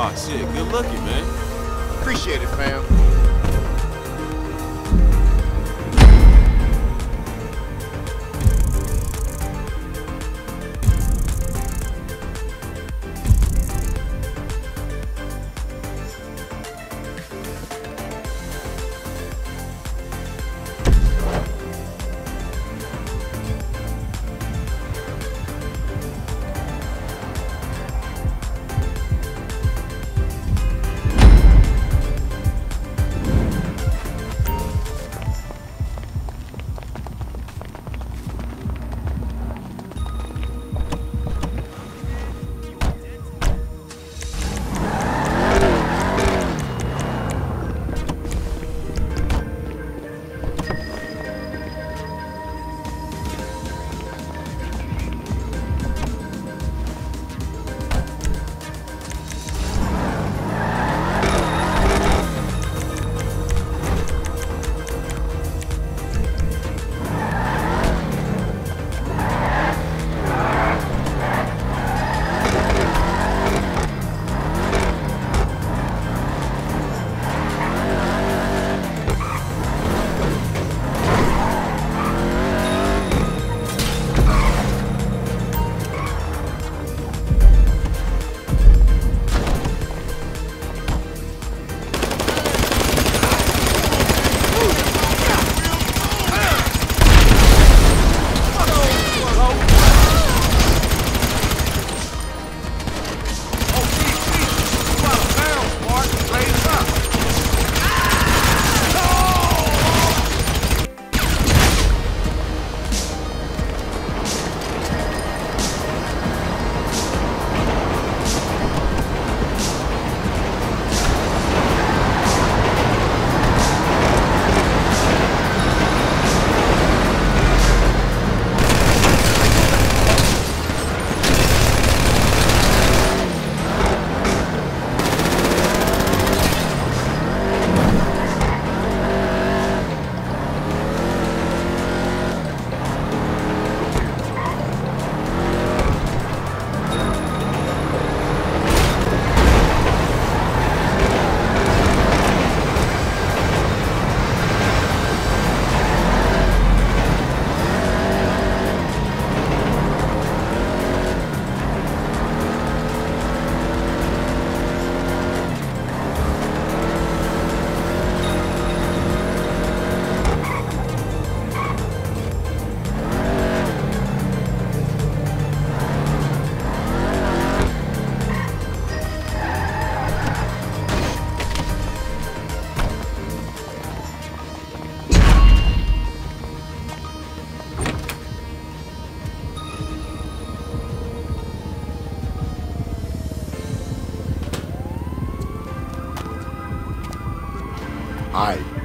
Ah, shit, good looking, man. Appreciate it, fam. Right.